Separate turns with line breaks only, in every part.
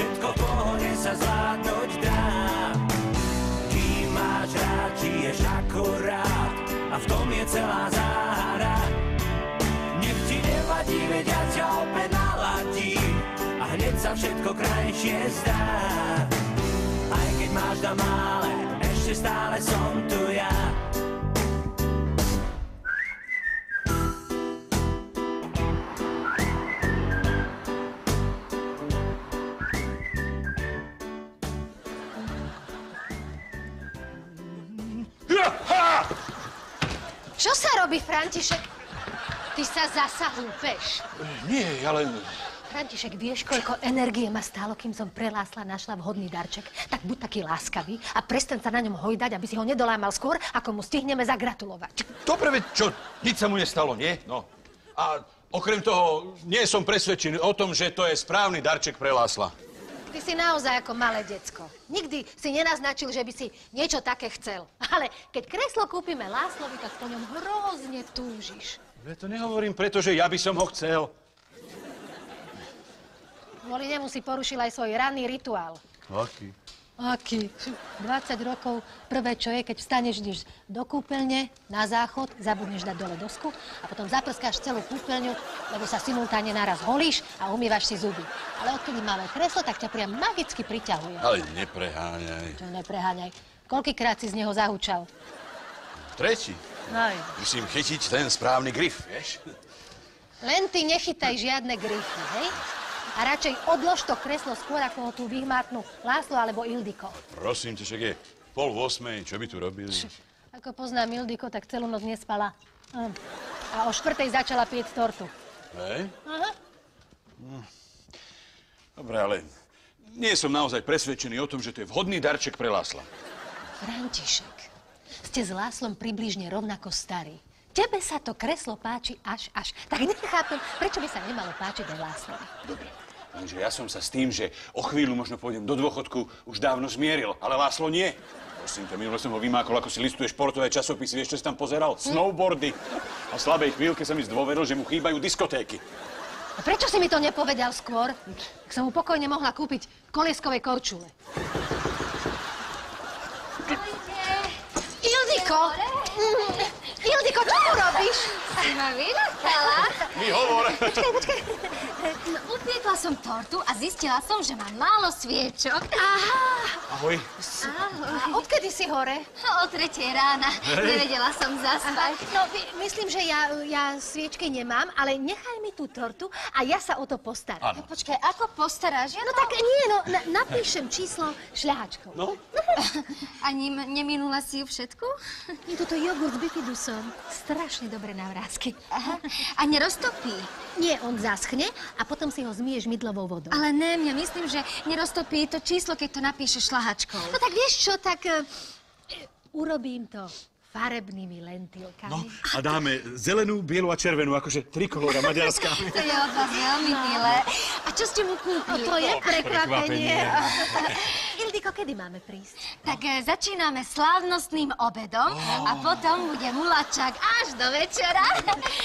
všetko v pohode sa zvládnuť dá. Kým máš rád, žiješ akurát a v tom je celá záhada. Nech ti nevadí, veď ja ťa opäť naladím a hneď sa všetko krajšie zdá. Aj keď máš tam mále, ešte stále som tu ja.
Čo sa robí, František? Ty sa zasa húpeš.
Nie, ale...
František, vieš, koľko energie ma stálo, kým som prelásla, našla vhodný darček? Tak buď taký láskavý a prestaň sa na ňom hojdať, aby si ho nedolámal skôr, ako mu stihneme zagratulovať.
Dobre, veď čo, nič sa mu nestalo, nie? No. A okrem toho, nie som presvedčený o tom, že to je správny darček pre Lásla.
Ty si naozaj ako malé decko. Nikdy si nenaznačil, že by si niečo také chcel. Ale keď kreslo kúpime Láslovi, tak po ňom hrozne túžiš.
Ja to nehovorím preto, že ja by som ho chcel.
Kvôli nemu si porušil aj svoj ranný rituál.
Aký?
Aký? 20 rokov, prvé čo je, keď vstaneš, ideš do kúpeľne, na záchod, zabudneš dať dole dosku a potom zaprskáš celú kúpeľňu, lebo sa simultáne naraz holíš a umývaš si zuby. Ale odkedy máme kreslo, tak ťa priam magicky priťahuje.
Ale nepreháňaj.
Čo nepreháňaj. Koľkýkrát si z neho zahúčal?
Tretí.
Aj.
Musím chytiť ten správny grif, vieš?
Len ty nechytaj žiadne grify, hej? A radšej odlož to kreslo skôr, ako ho tu vyhmátnu Láslo alebo Ildiko.
Prosím ťa, však je pol v osmej, čo by tu robili?
Ako poznám Ildiko, tak celú noc nespala. Hm. A o štvrtej začala piec tortu.
Hej?
Aha.
Dobre, ale nie som naozaj presvedčený o tom, že to je vhodný darček pre Lásla.
František, ste s Láslom približne rovnako starí. Tebe sa to kreslo páči až až. Tak nechápem, prečo by sa nemalo páčiť aj Láslovi.
Dobre. Lenže ja som sa s tým, že o chvíľu možno pôjdem do dôchodku, už dávno zmieril, ale Láslo nie. Prosím ťa, minule som ho vymákol, ako si listuje športové časopisy. Vieš, čo si tam pozeral? Snowboardy. A v slabej chvíľke sa mi zdôveril, že mu chýbajú diskotéky.
A prečo si mi to nepovedal skôr? Tak som mu pokojne mohla kúpiť kolieskové korčule. Ildiko! Ildiko, čo tu robíš?
Si ma vynachala?
Mi hovor.
No, upiekla som tortu a zistila som, že mám málo sviečok.
Aha,
Ahoj.
a odkedy si hore?
O tretej rána. Nevedela som zaspať.
No, my- myslím, že ja, ja sviečky nemám, ale nechaj mi tú tortu a ja sa o to postarám.
Áno.
Počkaj, ako postaráš? Ja
No tak nie, no, na, napíšem číslo šľahačkou.
No,
Ani m- neminula si ju všetku?
Je toto jogurt s bifidusom. Strašne dobré na vrázky.
Aha. A neroztopí?
Nie, on zaschne a potom si ho zmieš mydlovou vodou.
Ale ne, mňa myslím, že neroztopí to číslo, keď to napíšeš šlahačkou.
No tak vieš čo, tak e, urobím to farebnými lentilkami.
no a dáme zelenú, bielu a červenú, akože trikolóra maďarská.
To je od vás veľmi milé. A čo ste mu
No
kúpili?
to je prekvapenie.
prekvapenie.
Ildiko, kedy máme prísť?
Tak e, začíname slávnostným obedom a potom bude mulačák až do večera.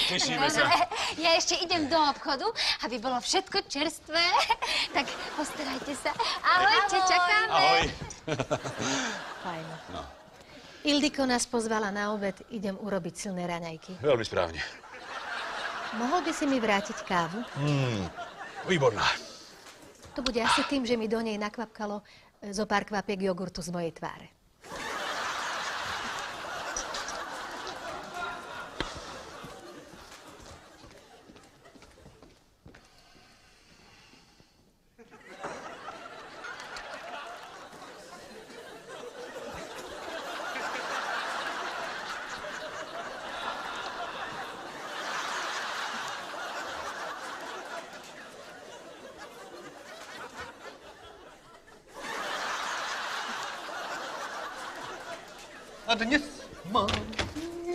Tešíme sa.
Dobre, Ja ešte idem do obchodu, aby bolo všetko čerstvé. Tak postarajte sa. Ahojte, čakáme.
Ahoj.
Fajn. Ildiko nás pozvala na obed, idem urobiť silné raňajky.
Veľmi správne.
Mohol by si mi vrátiť kávu?
Výborná.
To bude asi tým, že mi do nej nakvapkalo zo pár kvapiek jogurtu z mojej tváre.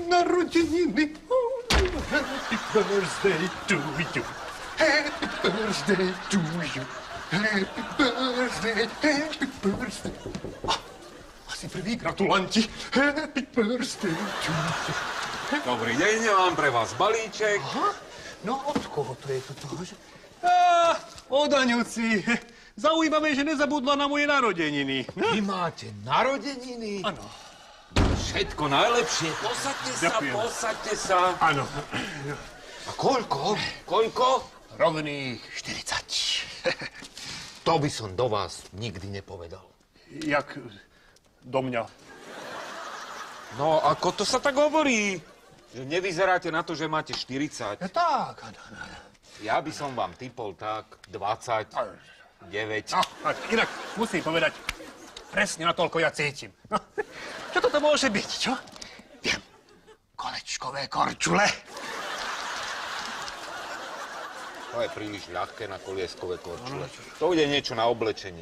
Narodeniny. Happy birthday to you. Happy birthday to you. Happy birthday, happy birthday. A, asi prví gratulanti. Happy birthday to you.
Dobrý deň, mám pre vás balíček.
Aha, no od koho to je toto? Á, od Aňuci. zaujímavé, že nezabudla na moje narodeniny.
Vy máte narodeniny?
Áno.
Všetko najlepšie. Posaďte sa,
Ďakujem.
posaďte sa.
Áno,
A koľko? Koľko?
rovných 40.
To by som do vás nikdy nepovedal.
Jak do mňa.
No, ako to sa tak hovorí? Že nevyzeráte na to, že máte 40.
Ja, tak.
Ja by som vám typol tak 20, 9.
No, inak musím povedať, presne na toľko ja cítim. No, čo toto môže byť, čo? Viem, kolečkové korčule.
To je príliš ľahké na kolieskové korčule. To bude niečo na oblečenie.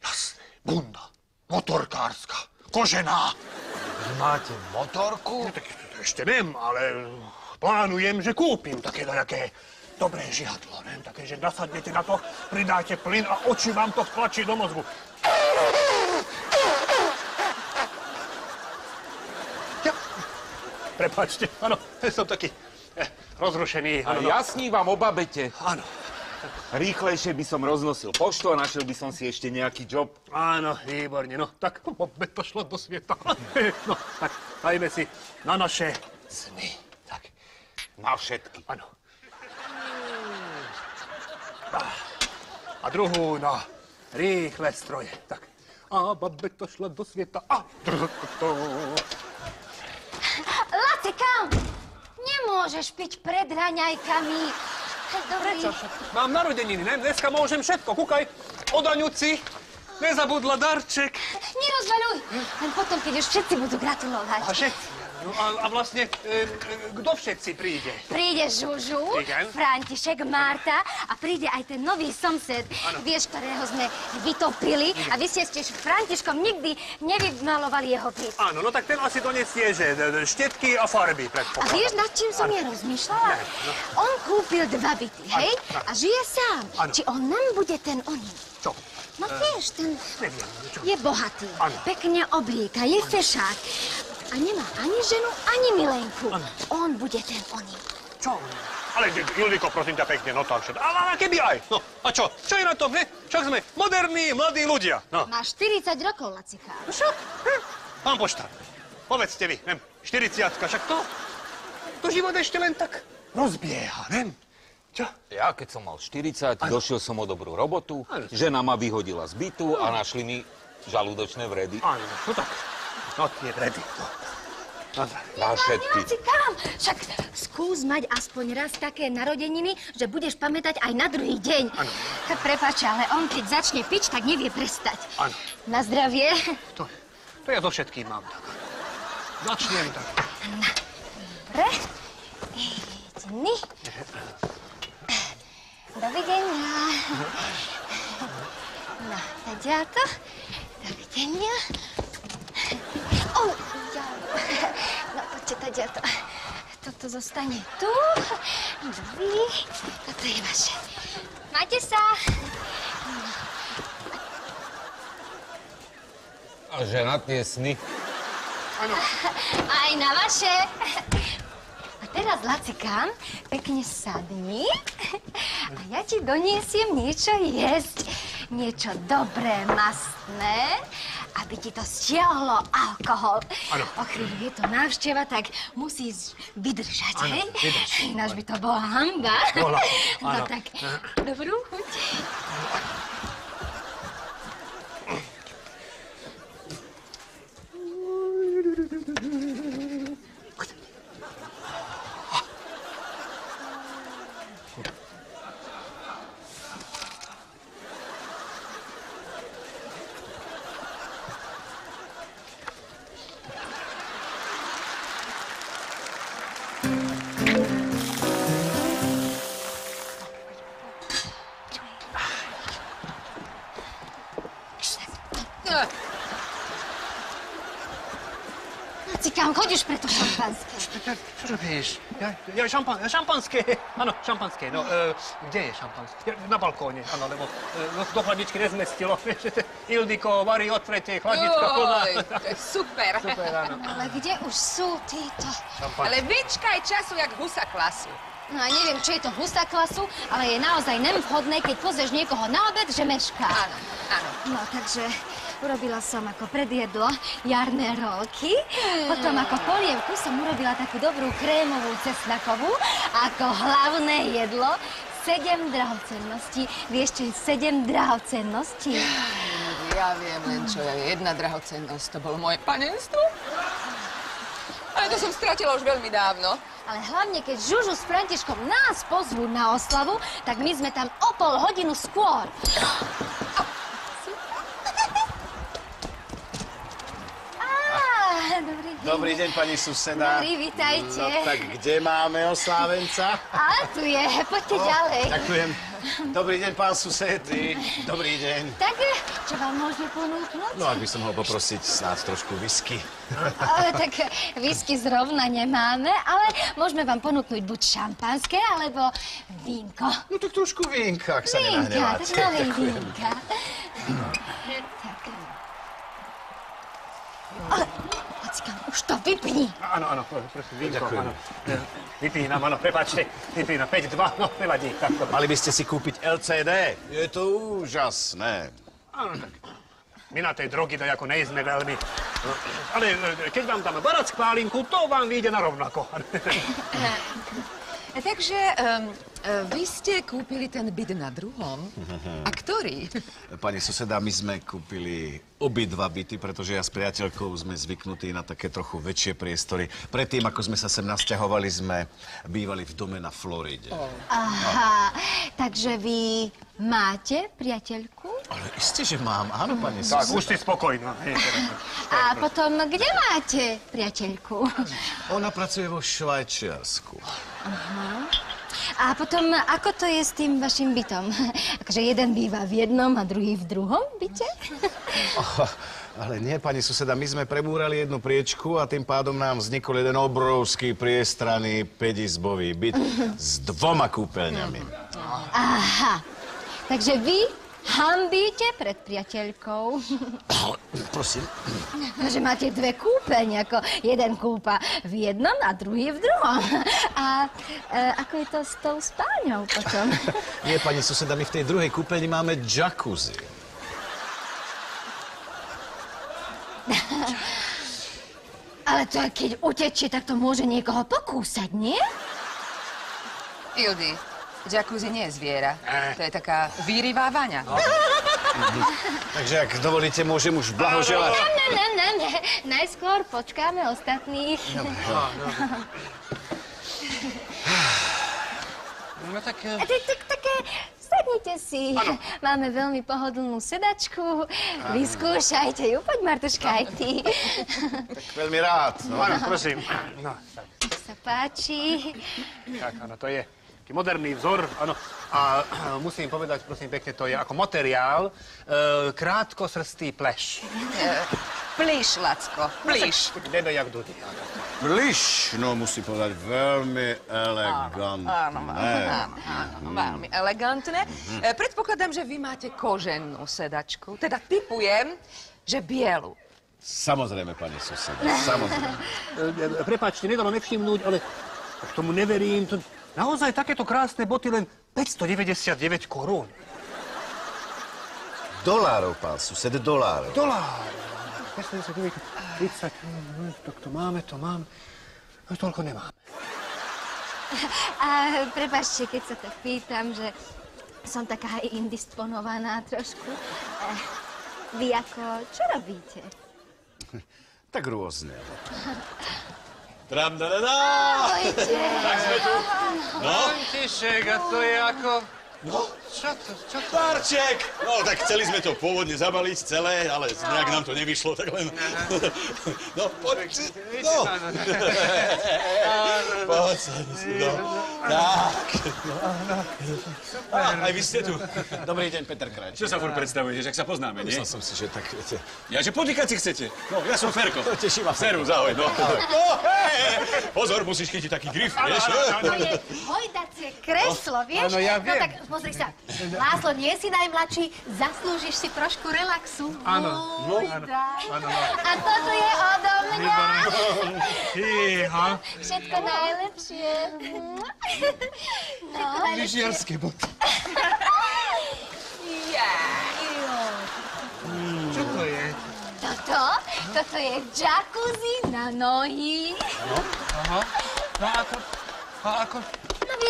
Jasné, bunda, motorkárska, kožená.
Vy máte motorku?
No, tak to ešte neviem, ale plánujem, že kúpim také nejaké dobré žihadlo, neviem, také, že nasadnete na to, pridáte plyn a oči vám to vtlačí do mozgu. Prepačte, áno, som taký eh, rozrušený.
A
Áno,
ja snívam o babete.
áno,
Rýchlejšie by som roznosil poštu a našiel by som si ešte nejaký job.
áno, výborne, no, tak opäť to šlo do sveta. No, tak dajme si na naše sny. Tak,
Na všetky.
áno. A druhú na rýchle stroje. Tak. A babeta šla do sveta. A...
Kam? Nemôžeš piť pred raňajkami. Dobrý.
Mám narodeniny, ne? Dneska môžem všetko. Kúkaj, odaňuci. Nezabudla darček.
Nerozvaľuj. Len potom, keď už všetci budú gratulovať.
A všetci. No a, a vlastne, e, e, kto všetci príde?
Príde Žužu,
Príde.
František, Marta a príde aj ten nový somsed, vieš, ktorého sme vytopili a vy ste s Františkom nikdy nevymalovali jeho byt.
Áno, no tak ten asi donesie, že e, e, štetky a farby,
A
predpokladám.
vieš, nad čím som ja rozmýšľala? On kúpil dva byty, hej? A žije sám. Či on nám bude ten oný?
Čo?
No vieš, ten
Neviem,
je bohatý,
Áno.
pekne oblieka, je fešák. A nemá ani ženu, ani milenku. On bude ten oný.
Čo? Ale Juliko, prosím ťa pekne, no tak čo? Ale, ale keby aj. No, a čo? Čo je na tom, ne? Však sme moderní, mladí ľudia. No.
Máš 40 rokov, Lacika.
No čo? Hm? Pán poštár, povedzte vy, nem, 40 však to, to život ešte len tak rozbieha, nem? Čo?
Ja, keď som mal 40, došiel som o dobrú robotu,
Áno.
žena ma vyhodila z bytu a našli mi žalúdočné vredy.
Áno, no tak, no tie vredy, no. Na.
Na všetky.
Kam? Však skús mať aspoň raz také narodeniny, že budeš pamätať aj na druhý deň.
Áno.
Prepač, ale on keď začne piť, tak nevie prestať.
Áno.
Na zdravie.
To, to ja so všetkým mám tak. Začnem tak.
Dobre. Jedný. Dovidenia. No, taďato. Dovidenia. Oh. No, poďte, taďato. Toto zostane tu. Dobrý. Toto je vaše. Majte sa.
A že na tie sny.
Aj na vaše. A teraz, Lacikám, pekne sadni a ja ti doniesiem niečo jesť. Niečo dobré, mastné, aby ti to stiahlo alkohol.
Áno.
O chvíľu je to návšteva, tak musíš vydržať,
Áno,
hej?
vydržím,
Ináč by to bola hamba.
Bola,
No tak, dobrú chuť. Lacikám, chodíš pre to šampanské.
Čo robíš? Ja, ja šampan, šampanské. Áno, šampanské. No, e, kde je šampanské? Ja, na balkóne, áno, lebo e, no, do chladničky nezmestilo. Ildiko, varí, otvrete, chladnička plná.
Super.
Super, áno.
Ale kde už sú títo?
Ale vyčkaj času, jak husa klasu.
No a neviem, či je to hustá klasu, ale je naozaj nevhodné, keď pozrieš niekoho na obed, že mešká.
Áno, áno.
No, takže urobila som ako predjedlo jarné rolky. Potom ako polievku som urobila takú dobrú krémovú cesnakovú. Ako hlavné jedlo sedem drahocenností. Vieš, čo je sedem drahocenností?
Ja viem len, čo je jedna drahocennosť. To bolo moje panenstvo. Ale to som stratila už veľmi dávno.
Ale hlavne, keď Žužu s Františkom nás pozvú na oslavu, tak my sme tam o pol hodinu skôr. Á, Dobrý deň.
Pani suseda.
Dobrý, vítajte.
No tak kde máme oslávenca?
A tu je, poďte ďalej.
Ďakujem. Dobrý deň, pán sused. Dobrý deň.
Tak, čo vám môžeme ponúknuť?
No, ak by som mohol poprosiť snáď trošku whisky.
Ale tak whisky zrovna nemáme, ale môžeme vám ponúknuť buď šampanské, alebo vínko.
No tak trošku vínka, ak sa
Vínka,
nenahneváte.
tak vínka. Tak. Ale, Lacika, už to vypni.
Áno, áno, prosím, vínko,
Ďakujem.
áno. Vypínam, áno, prepáčte, vypínam, 5-2, no, nevadí, tak to...
Mali by ste si kúpiť LCD. Je to úžasné.
Áno, tak my na tej drogy to ako nejsme veľmi. Ale e, keď vám dáme barack pálinku, to vám vyjde na rovnako.
Takže um, vy ste kúpili ten byt na druhom. A ktorý?
Pani suseda, my sme kúpili obidva byty, pretože ja s priateľkou sme zvyknutí na také trochu väčšie priestory. Predtým, ako sme sa sem nasťahovali, sme bývali v dome na Floride.
Aha, takže vy máte priateľku?
Ale isté, že mám. Áno, pani
Tak,
suseda.
už si spokojná.
A potom, kde máte priateľku?
Ona pracuje vo Švajčiarsku.
A potom, ako to je s tým vašim bytom? Akože jeden býva v jednom a druhý v druhom byte?
Oh, ale nie, pani suseda, my sme prebúrali jednu priečku a tým pádom nám vznikol jeden obrovský priestranný päťizbový byt s dvoma kúpeľňami.
Aha, takže vy hambíte pred priateľkou,
Prosím.
že máte dve kúpeň, ako jeden kúpa v jednom a druhý v druhom. A e, ako je to s tou spálňou potom?
Nie, pani suseda, my v tej druhej kúpeľni máme jacuzzi.
Ale to keď utečie, tak to môže niekoho pokúsať, nie?
Ildy, jacuzzi nie je zviera. To je taká výrivá vaňa.
Takže ak dovolíte, môžem už blahoželať.
Ne, ne, ne, ne. Najskôr počkáme ostatných.
No tak...
A tak, tak, také, sadnite si. Máme veľmi pohodlnú sedačku. Vyskúšajte ju. Poď, Martuška, aj ty.
Veľmi rád. No.
Áno, prosím. No, tak,
Nech sa páči.
tak, áno, to je taký moderný vzor, áno. A musím povedať, prosím pekne, to je ako materiál e, krátkosrstý pleš.
Plíš, Lacko, plíš.
Vieme, jak dudí.
Bliž, no musím povedať, veľmi elegantné.
Áno, áno, áno, veľmi elegantné. E, Predpokladám, že vy máte kožennú sedačku. Teda typujem, že bielu.
Samozrejme, pani suseda, samozrejme.
E, e, Prepáčte, nedalo nevšimnúť, ale k tomu neverím. To, naozaj takéto krásne boty len 599 korún.
Dolárov, pán sused, dolárov.
Dolár. 599, 30, hm, tak to máme, to máme. No, toľko nemáme.
A prepačte, keď sa tak pýtam, že som taká indisponovaná trošku. Eh, Vy ako, čo robíte?
Tak rôzne.
Tram, da, da, da.
Ahojte.
František, a to je ako...
No,
Čo to, čo to?
Darček! No, tak chceli sme to pôvodne zabaliť celé, ale nejak nám to nevyšlo, tak len... No, poď, no. Poď sa, no. Tak. Á, Aj vy ste tu.
Dobrý deň, Peter Krajč.
Čo sa furt predstavujete, že ak sa poznáme, nie?
Myslel som si, že tak, viete...
Ja, že potýkať si chcete. No, ja som Ferko.
Teší ma.
Servus, ahoj, no. no hej, pozor, musíš chytiť taký grif, vieš?
To je hojdacie kreslo, vieš?
Áno, ja
No
viem.
tak pozri sa,
Láslo, nie si najmladší, zaslúžiš si trošku relaxu.
Áno, áno, áno, no.
A toto je odo mňa.
Fíha,
Všetko najlepšie. No.
lyžiarske boty. Čo to je?
Toto? Toto je jacuzzi na nohy.
Aha. No ako? A ako?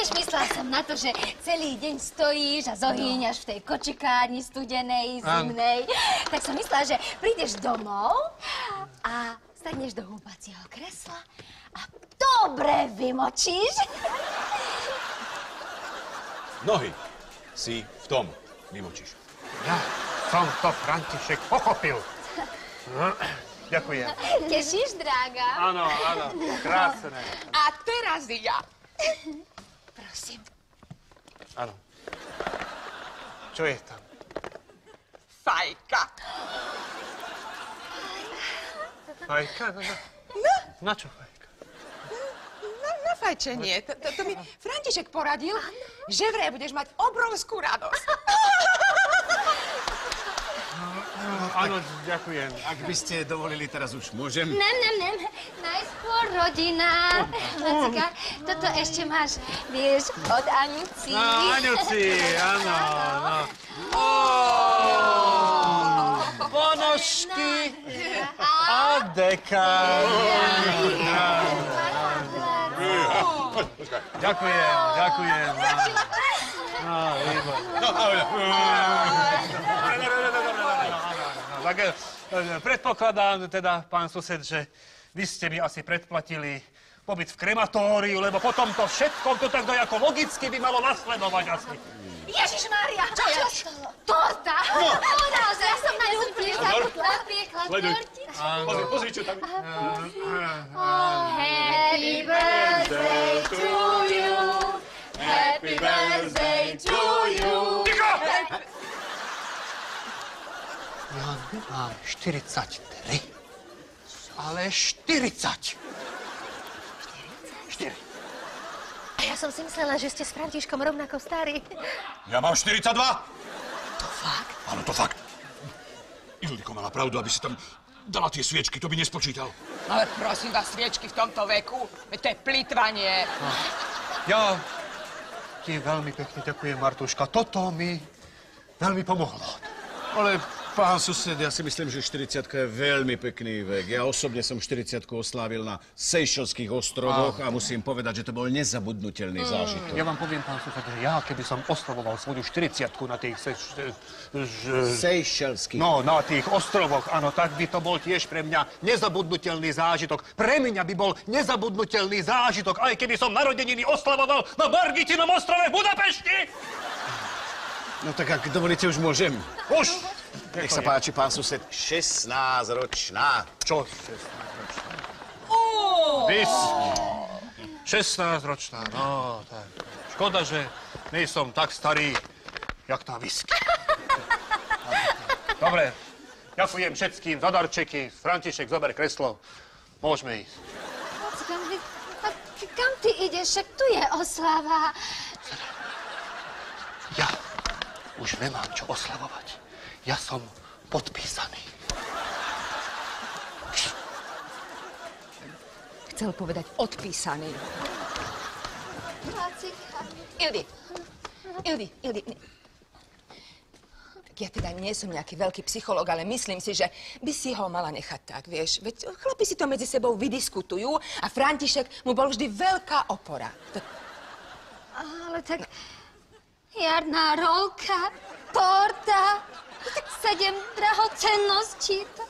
Vieš, myslela som na to, že celý deň stojíš a zohýňaš v tej kočikárni studenej, zimnej. Tak som myslela, že prídeš domov a sadneš do húpacieho kresla a dobre vymočíš.
Nohy si v tom vymočíš.
Ja som to, František, pochopil. Ďakujem.
Tešíš, drága?
Áno, áno, krásne.
A teraz ja.
Prosím.
Áno. Čo je tam?
Fajka.
Fajka? No, no. Na čo fajka?
Na, na fajčenie. To, to, to mi František poradil, že vraj budeš mať obrovskú radosť.
Áno, ďakujem.
Ak by ste dovolili, teraz už môžem.
Nem, nem, nem. Najskôr rodina. Lacika, toto ešte máš, vieš, od Anici.
No, Aňuci, áno, no. Ponožky a deka. Ďakujem, ďakujem. No. Tak e, predpokladám teda, pán sused, že vy ste mi asi predplatili pobyt v krematóriu, lebo potom to všetko to tak dojako logicky by malo nasledovať asi.
Ježiš Mária! Čo je? Torta! No. naozaj, ja som na ňu tiež zabudla. Tortičku.
Pozri, pozri, čo tam je.
Happy birthday to you. Happy birthday to you.
Ja mám 43. Ale 40. 4.
A ja som si myslela, že ste s Františkom rovnako starí.
Ja mám 42. To fakt? Áno, to fakt. Ildiko mala pravdu, aby si tam dala tie sviečky, to by nespočítal.
Ale prosím vás, sviečky v tomto veku, to je plitvanie.
Ja ti veľmi pekne ďakujem, Martuška. Toto mi veľmi pomohlo.
Ale pán sused, ja si myslím, že 40 je veľmi pekný vek. Ja osobne som 40 oslávil na Seychelských ostrovoch a musím povedať, že to bol nezabudnutelný zážitok.
Ja vám poviem, pán sused, že ja, keby som oslavoval svoju 40 na tých... Se, ž, ž,
Seychelských.
no, na tých ostrovoch, áno, tak by to bol tiež pre mňa nezabudnutelný zážitok. Pre mňa by bol nezabudnutelný zážitok, aj keby som narodeniny oslavoval na Margitinom ostrove v Budapešti.
No tak ak dovolíte, už môžem.
Už!
Nech sa páči, pán sused, 16-ročná.
Čo? 16 Vys. 16 ročná, no tak. Škoda, že nejsom tak starý, jak tá whisky. Dobre, ďakujem všetkým za darčeky. František, zober kreslo. Môžeme ísť.
Kam ty ideš? Však tu je oslava.
Ja už nemám čo oslavovať. Ja som podpísaný.
Chcel povedať odpísaný. Ildy, Ildy, Ildy. Tak ja teda nie som nejaký veľký psychológ, ale myslím si, že by si ho mala nechať tak, vieš. Veď chlapi si to medzi sebou vydiskutujú a František mu bol vždy veľká opora. To,
Ale tak jarná rolka, torta, sedem drahocenností. To...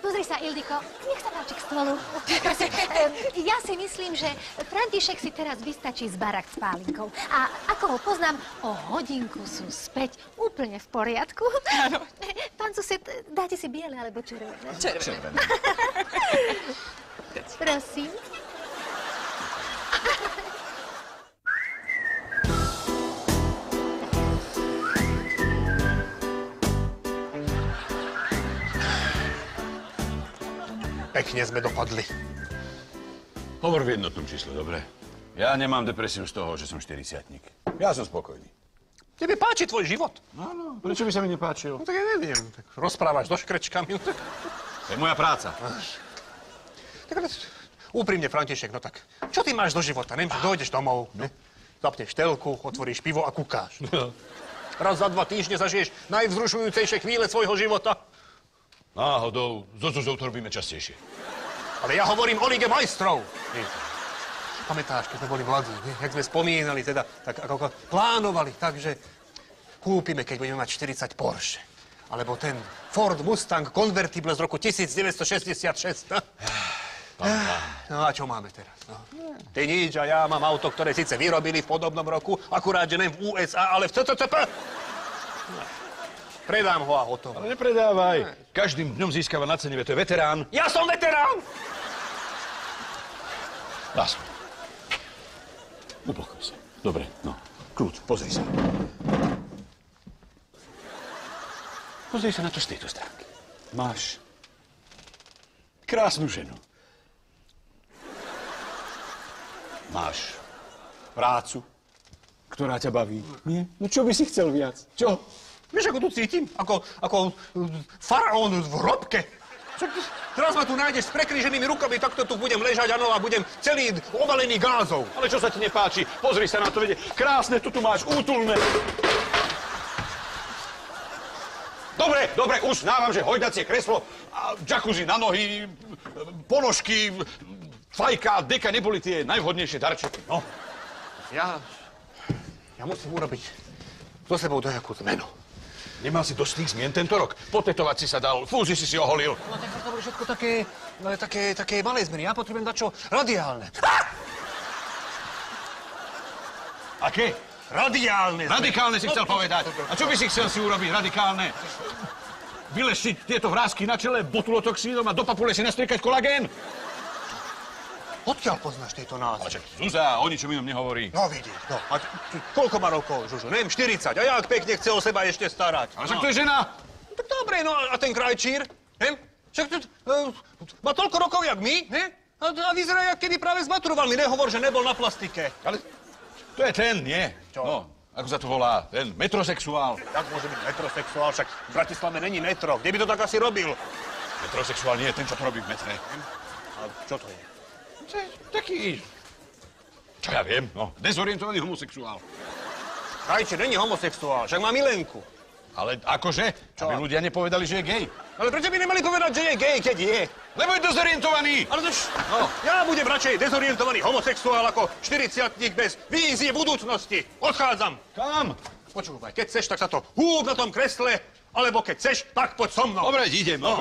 Pozri sa, Ildiko, nech sa páči k stolu. Ja si myslím, že František si teraz vystačí z barak s pálinkou. A ako ho poznám, o hodinku sú späť úplne v poriadku. Pán sused, dáte si biele alebo červené?
červené.
Prosím.
Pekne sme dopadli.
Hovor v jednotnom čísle, dobre? Ja nemám depresiu z toho, že som 40 Ja som spokojný.
Tebe páči tvoj život.
Áno, prečo by sa mi nepáčil?
No tak ja neviem, tak rozprávaš so škrečkami. No, tak,
To je moja práca.
tak ale úprimne, František, no tak, čo ty máš do života? Neviem, že dojdeš domov, ne? zapneš telku, otvoríš pivo a kúkáš. Raz za dva týždne zažiješ najvzrušujúcejšie chvíle svojho života.
Náhodou, so Zuzou to robíme častejšie.
Ale ja hovorím o Lige majstrov. Pamätáš, keď sme boli mladí, nie? jak sme spomínali, teda, tak ako, ako plánovali, takže kúpime, keď budeme mať 40 Porsche. Alebo ten Ford Mustang Convertible z roku 1966. No, no a čo máme teraz? No. Ty nič a ja mám auto, ktoré síce vyrobili v podobnom roku, akurát, že ne v USA, ale v CCCP. No. Predám ho a hotovo.
Ale nepredávaj. Každým dňom získava na cene, to je veterán.
Ja som veterán!
Lásko. Upokoj sa. Dobre, no. Kľud, pozri sa. Pozri sa na to z tejto stránky. Máš krásnu ženu. Máš prácu, ktorá ťa baví. Nie? No čo by si chcel viac? Čo?
Vieš, ako tu cítim? Ako, ako faraón v hrobke. Teraz ma tu nájdeš s prekríženými rukami, takto tu budem ležať, áno, a budem celý ovalený gázov.
Ale čo sa ti nepáči? Pozri sa na to, vede. Krásne, tu tu máš, útulné. Dobre, dobre, už znávam, že hojdacie kreslo, a jacuzzi na nohy, ponožky, fajka, deka neboli tie najvhodnejšie darčeky. No,
Ja, ja musím urobiť so sebou nejakú zmenu.
Nemal si dosť tých zmien tento rok. Potetovať si sa dal, fúzi si si oholil.
No tak to boli všetko také, no, také, také malé zmeny. Ja potrebujem dať čo radiálne.
Aké?
Radiálne zmeny.
Radikálne si chcel povedať. A čo by si chcel si urobiť radikálne? Vylešiť tieto vrázky na čele botulotoxínom a do papule si nastriekať kolagén?
Odkiaľ poznáš tieto názvy?
Však Zuzá o ničom inom nehovorí.
No vidíš, no. A koľko má rokov, Žužu? Neviem, 40. A jak pekne chce o seba ešte starať.
Ale však to je žena.
No, tak dobre, no a ten krajčír? Hm? Však to, uh, má toľko rokov, jak my, ne? A, a vyzerá, jak keby práve zmaturoval. Mi nehovor, že nebol na plastike.
Ale to je ten, nie?
Čo?
No, ako sa to volá? Ten metrosexuál.
Jak môže byť metrosexuál? Však v Bratislave není metro. Kde by to tak asi robil?
Metrosexuál nie je ten, čo to robí v metre.
A čo to je?
Taký... Čo ja viem, no, dezorientovaný homosexuál.
Krajčír není homosexuál, však má milenku.
Ale akože?
Čo?
Aby ľudia nepovedali, že je gej.
Ale prečo by nemali povedať, že je gej, keď je?
Lebo je dezorientovaný.
Ale to no. Ja budem radšej dezorientovaný homosexuál ako 40 bez vízie budúcnosti. Odchádzam.
Kam?
Počúvaj, keď chceš, tak sa to húb na tom kresle, alebo keď chceš, tak poď so mnou.
Dobre, idem. No.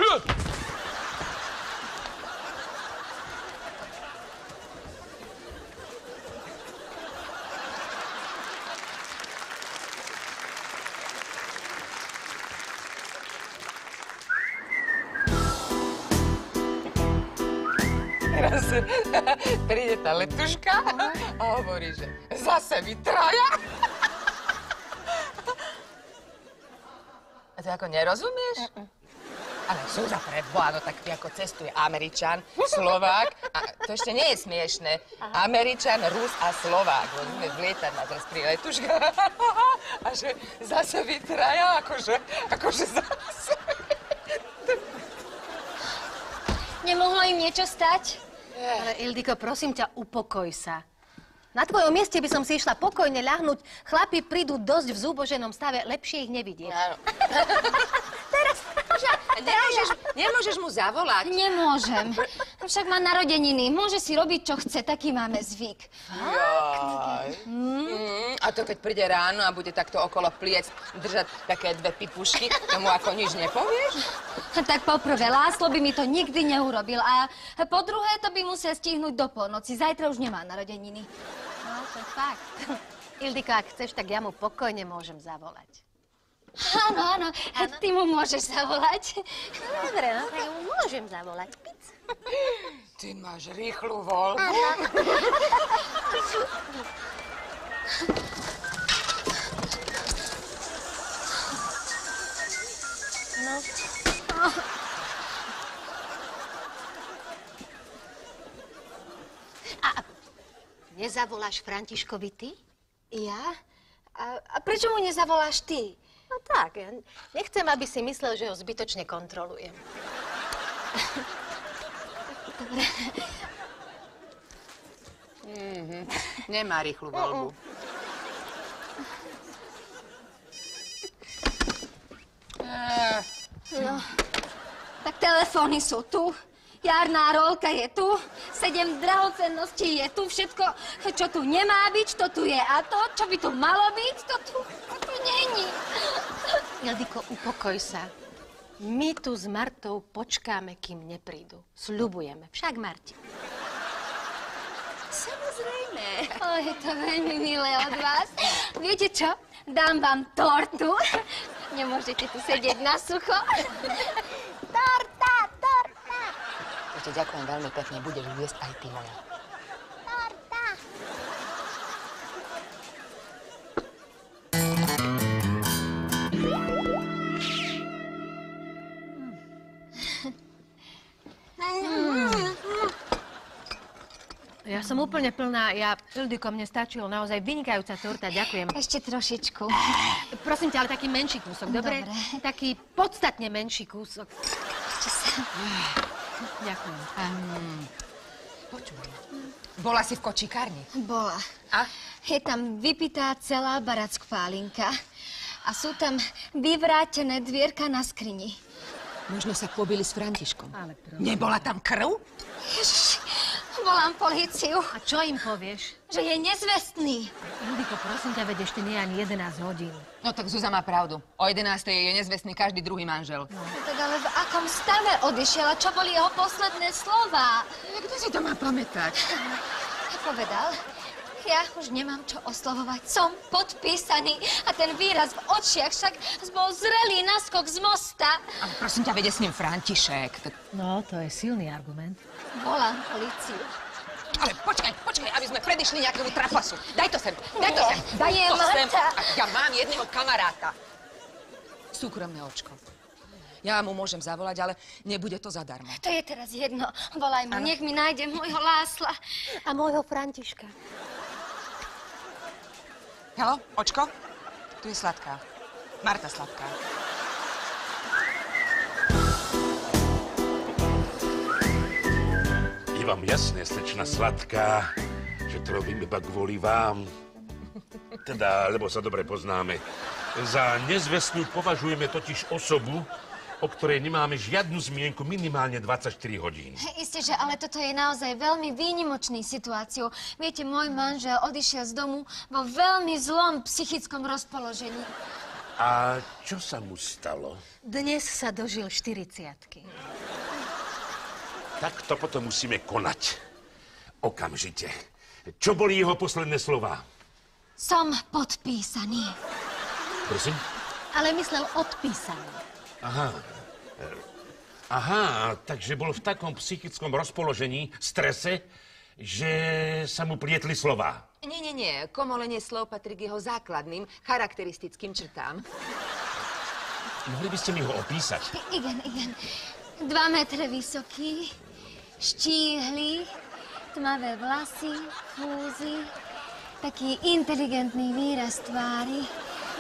Teraz príde tá letuška a hovorí, že zase vy traja. A ty ako nerozumieš? Ale Súza preboha, no tak ty ako cestuje Američan, Slovák, a to ešte nie je smiešné. Američan, Rus a Slovák, rozumieš, lietať na teraz pri letuška. A že zase vy traja, akože, akože zase.
Nemohlo im niečo stať?
Ale Ildiko, prosím ťa, upokoj sa. Na tvojom mieste by som si išla pokojne ľahnúť. Chlapi prídu dosť v zúboženom stave, lepšie ich nevidieť.
Áno. Nemôžeš, nemôžeš mu zavolať.
Nemôžem. Však má narodeniny. Môže si robiť, čo chce. Taký máme zvyk.
Jaj. Mm, a to keď príde ráno a bude takto okolo pliec držať také dve pipušky, tomu ako nič nepovieš?
Tak poprvé, Láslo by mi to nikdy neurobil. A po druhé, to by musel stihnúť do polnoci. Zajtra už nemá narodeniny.
No, to je fakt. Ildiko, ak chceš, tak ja mu pokojne môžem zavolať.
Áno, áno. Ty mu môžeš zavolať.
Dobre, no, tak mu môžem zavolať. Pic.
Ty máš rýchlu voľbu.
Nezavoláš Františkovi ty?
Ja? A, a prečo mu nezavoláš ty?
No tak, ja nechcem, aby si myslel, že ho zbytočne kontrolujem.
Nemá rýchlu voľbu.
Tak telefóny sú tu, jarná rolka je tu, sedem drahocenností je tu, všetko, čo tu nemá byť, to tu je. A to, čo by tu malo byť, to tu, to tu není.
Ildiko, upokoj sa. My tu s Martou počkáme, kým neprídu. Sľubujeme. Však, Marti.
Samozrejme. O, je to veľmi milé od vás. Viete čo? Dám vám tortu. Nemôžete tu sedieť na sucho. Torta,
Ešte ďakujem veľmi pekne, budeš viesť aj ty moja.
torta.
Ja som úplne plná. Ja, Ildiko, mne stačilo naozaj vynikajúca torta. Ďakujem.
Ešte trošičku.
Prosím ťa, ale taký menší kúsok, dobre?
Dobre.
Taký podstatne menší kúsok.
Ešte sa...
Ďakujem.
Počuj, bola si v kočíkárni?
Bola.
A?
Je tam vypitá celá barack pálinka. A sú tam vyvrátené dvierka na skrini.
Možno sa pobili s Františkom.
Ale.
Nebola tam krv?
Ježiš, volám políciu,
A čo im povieš?
že je nezvestný.
Ildiko, prosím ťa, veď ešte nie ani 11 hodín.
No tak Zuzá má pravdu. O 11. je nezvestný každý druhý manžel.
No, tak ale v akom stave odišiel a čo boli jeho posledné slova?
Kto si to má pamätať?
Povedal, ja už nemám čo oslovovať. Som podpísaný a ten výraz v očiach však bol zrelý naskok z mosta.
Ale prosím ťa, vede s ním František. Tak...
No, to je silný argument.
Volám políciu.
Ale počkaj, počkaj, aby sme predišli nejakému trapasu. Daj to sem, daj to sem, daj
nie,
to sem. A ja mám jedného kamaráta. Súkromné očko. Ja mu môžem zavolať, ale nebude to zadarmo.
To je teraz jedno. Volaj mu, nech mi nájde môjho Lásla.
A môjho Františka.
Halo, očko? Tu je Sladká. Marta Sladká.
Je vám jasné, slečna sladká, že to robím iba kvôli vám. Teda, lebo sa dobre poznáme. Za nezvestnú považujeme totiž osobu, o ktorej nemáme žiadnu zmienku minimálne 24 hodín.
Isté, že ale toto je naozaj veľmi výnimočný situáciou. Viete, môj manžel odišiel z domu vo veľmi zlom psychickom rozpoložení.
A čo sa mu stalo?
Dnes sa dožil 40
Tak to potom musíme konať. Okamžite. Čo boli jeho posledné slova?
Som podpísaný.
Prosím?
Ale myslel odpísaný.
Aha. Aha, takže bol v takom psychickom rozpoložení, strese, že sa mu plietli slova.
Nie, nie, nie. Komolenie slov patrí k jeho základným, charakteristickým črtám.
Mohli by ste mi ho opísať?
Igen, igen. Dva metre vysoký, štíhly, tmavé vlasy, fúzy, taký inteligentný výraz tvári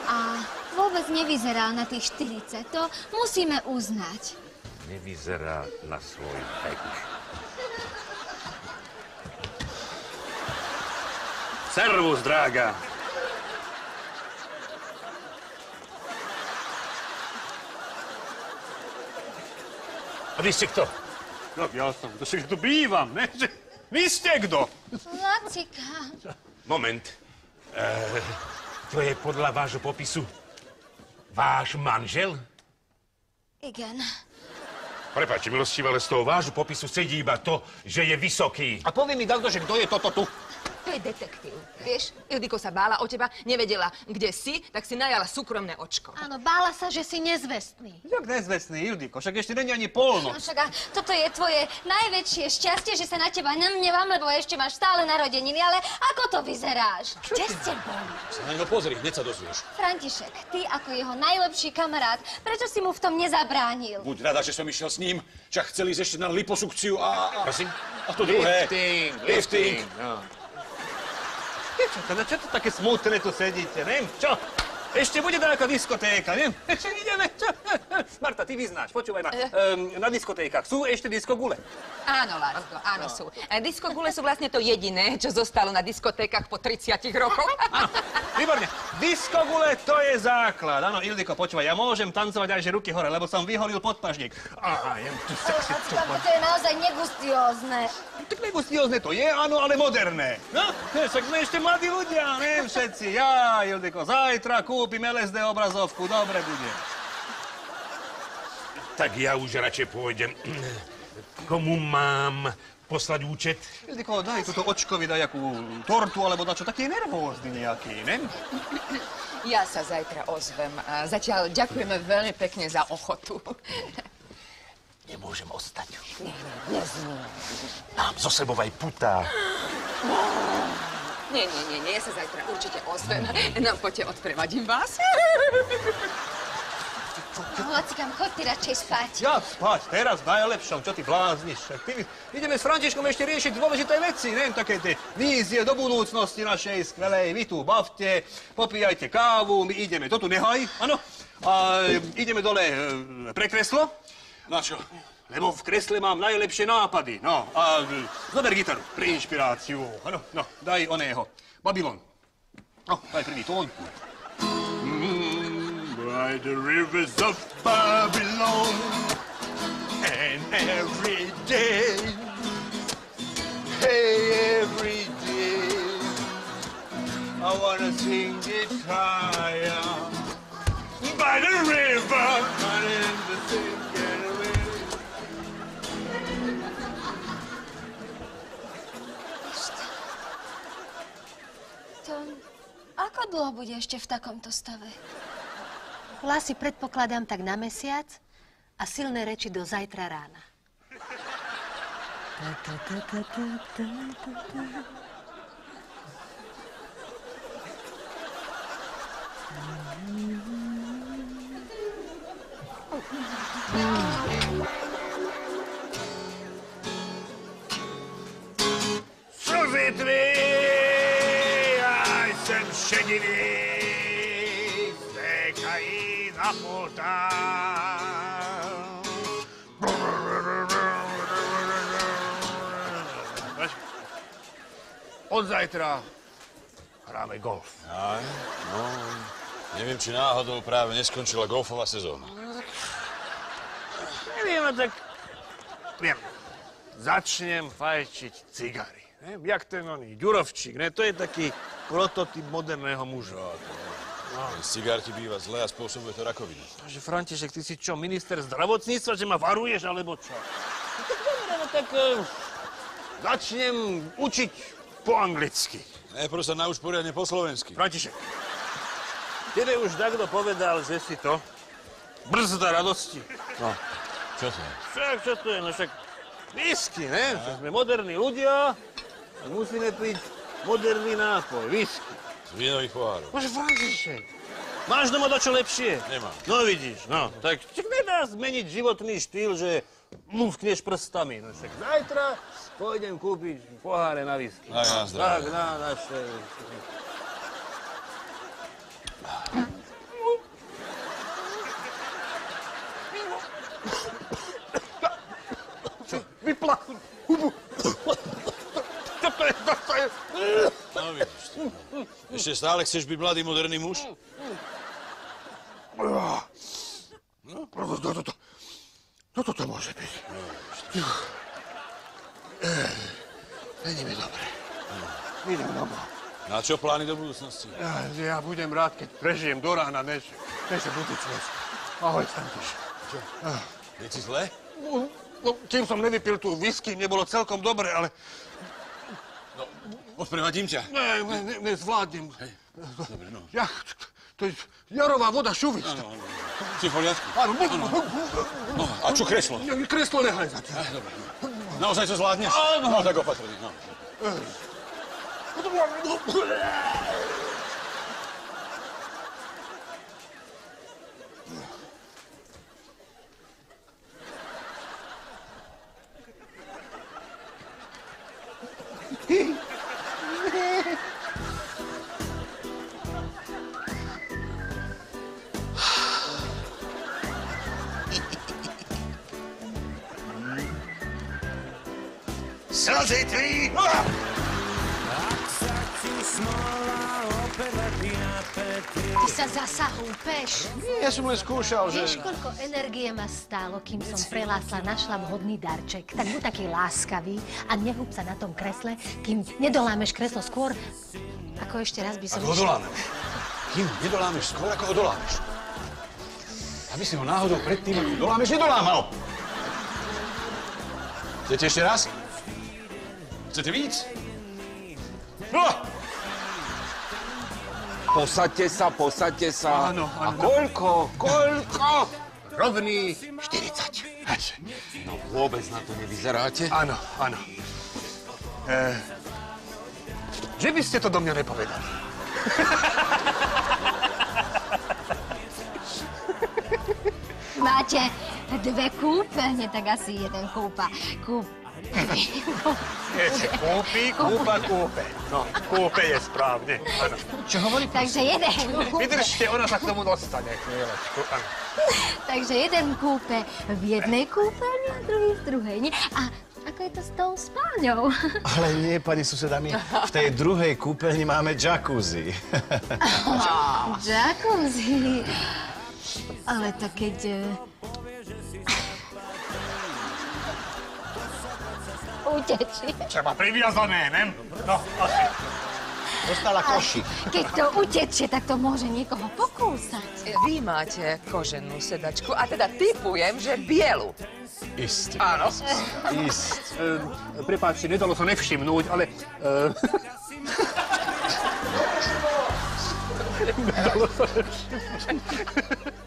a vôbec nevyzeral na tých 40. To musíme uznať.
Nevyzerá na svoj vek. Servus, drága. A vy ste kto?
Tak ja som, to však tu bývam, ne? Že Vy ste kto?
Lacika,
Moment. E, to je podľa vášho popisu váš manžel?
igen.
Prepáčte, milostivé, ale z toho vášho popisu sedí iba to, že je vysoký.
A povie mi takto, že kto je toto tu?
To je detektív. Vieš, Ildiko sa bála o teba, nevedela, kde si, tak si najala súkromné očko.
Áno, bála sa, že si nezvestný.
Jak nezvestný, Ildiko, však ešte není ani polno.
No však a toto je tvoje najväčšie šťastie, že sa na teba nemnevám, lebo ešte máš stále narodeniny, ale ako to vyzeráš? Kde ste boli?
No pozri, hneď sa dozvieš.
František, ty ako jeho najlepší kamarát, prečo si mu v tom nezabránil?
Buď rada, že som išiel s ním, však chceli ísť ešte na liposukciu a... a...
Prosím?
A to druhé.
Lifting,
Lifting.
No. pričate? Da ćete tako smutne tu sedite, nema, Čo? Ešte bude nejaká diskotéka, neviem, ešte ideme, čo? Marta, ty vyznáš, počúvaj ma, um, na diskotékach sú ešte diskogule?
Áno, Lacko, áno sú. E, Diskogule sú vlastne to jediné, čo zostalo na diskotékach po 30 rokoch.
Výborne. Diskogule to je základ. Áno, Ildiko, počúvaj, ja môžem tancovať aj že ruky hore, lebo som vyholil podpažník. A, jem tu sa si
to je naozaj negustiózne.
Tak negustiózne to je, áno, ale moderné. No, však sme ešte mladí ľudia, ne všetci. Ja, Ildiko, zajtra kúpim LSD obrazovku, dobre bude.
Tak ja už radšej pôjdem. Komu mám poslať účet?
Ildiko, daj túto očkovi, daj akú tortu, alebo dačo, taký je nervózny nejaký, ne?
Ja sa zajtra ozvem. Zatiaľ ďakujeme veľmi pekne za ochotu.
Nemôžem ostať. Mám zo sebou aj putá.
Nie, nie, nie, nie, ja sa zajtra určite ozvem. No, poďte, odprevadím vás.
No, Lacikám, choď ty radšej spať.
Ja spať, teraz najlepšom, čo ty blázniš? Ty, ideme s Františkom ešte riešiť dôležité veci, neviem, také tie vízie do budúcnosti našej skvelej. Vy tu bavte, popíjajte kávu, my ideme, to tu nehaj, áno? A ideme dole e, pre kreslo,
Na čo?
Lebo v kresle mám najlepšie nápady. No, a zober gitaru pre inšpiráciu. Áno, no, daj oného. Babylon. No, daj prvý tón. By the rivers of Babylon and every day, hey, every day, I wanna sing it. By the river, and in the singing
To, ako dlho bude ešte v takomto stave?
Hlasy predpokladám tak na mesiac a silné reči do zajtra rána.
Slzy stékají na.
Od zajtra hráme golf.
Aj, no, neviem, či náhodou práve neskončila golfová sezóna.
Neviem, tak... Viem. Začnem fajčiť cigary. Ne? Jak ten oný Ďurovčík, ne? To je taký prototyp moderného muža.
Ten cigár ti býva zle a spôsobuje to rakovinu.
Takže František, ty si čo, minister zdravotníctva, že ma varuješ, alebo čo? No tak dobre, no tak eh, začnem učiť po anglicky.
Najprv sa nauč poriadne po slovensky.
František, tebe už takto povedal, že si to brzda radosti.
No, čo to je?
Však, čo to je? No však whisky, ne? Však sme moderní ľudia, tak musíme piť moderný nápoj, whisky.
Z vínových pohárov.
Bože, František, máš doma dačo lepšie?
Nemám.
No vidíš, no, tak nedá zmeniť životný štýl, že lúskneš prstami. No však zajtra pôjdem kúpiť poháre na whisky.
Aj na zdravie.
Tak, na naše... Čo? Hubu. Čo to je? Čo to je?
No vidíš to. Ešte stále chceš byť mladý, moderný muž?
No, toto, toto, toto, toto to môže byť. Není mi dobre. Idem domov.
Na čo plány do budúcnosti?
Ja, ja budem rád, keď prežijem do rána, než, než je budúcnosť. Ahoj, Františ.
Je ti zle?
No, no, kým som nevypil tú whisky, nebolo celkom dobre, ale
Odprevadím ťa.
ne, ne, ne, nezvládnem.
Dobre, no.
Ja, to je jarová voda šuvič.
Si v poriadku?
Áno,
No, a čo kreslo?
kreslo nehaj zatiaľ.
Dobre, no. Naozaj to zvládneš? Áno. No, tak opatrne, no.
Slzy tvý!
Ty sa zasa húpeš.
Ja som len skúšal, že...
Vieš, koľko energie ma stálo, kým som prelásla, našla vhodný darček. Tak buď taký láskavý a nehúb sa na tom kresle, kým nedolámeš kreslo skôr, ako ešte raz by som...
Ako odolámeš. Kým nedolámeš skôr, ako odolámeš. Aby si ho náhodou predtým, ako dolámeš, nedolámal. Chcete ešte raz? Chcete víc? No!
Posaďte sa, posaďte sa.
Áno,
A
áno.
koľko? Koľko?
Rovný 40.
No vôbec na to nevyzeráte.
Áno, áno. E, že by ste to do mňa nepovedali.
Máte dve kúpeľne, tak asi jeden kúpa. Kúp...
Viete, kúpi, kúpa, kúpe. No, kúpe je správne. Áno.
Takže jeden kúpe,
Vydržte, ona sa k tomu dostane. Chvíľočku, áno.
takže jeden kúpe v jednej kúpeľni a druhý v druhej. Nie? A ako je to s tou spálňou?
Ale nie, pani suseda, my v tej druhej kúpeľni máme jacuzzi.
Jacuzzi. Ale to keď... eh, Utečie.
Treba priviazané, ne? No, asi.
Dostala koši.
Keď to utečie, tak to môže niekoho pokúsať.
Vy máte koženú sedačku a teda typujem, že bielu.
Isté.
Áno.
Isté.
E, prepáčte, nedalo sa nevšimnúť, ale... E, nedalo sa nevšimnúť.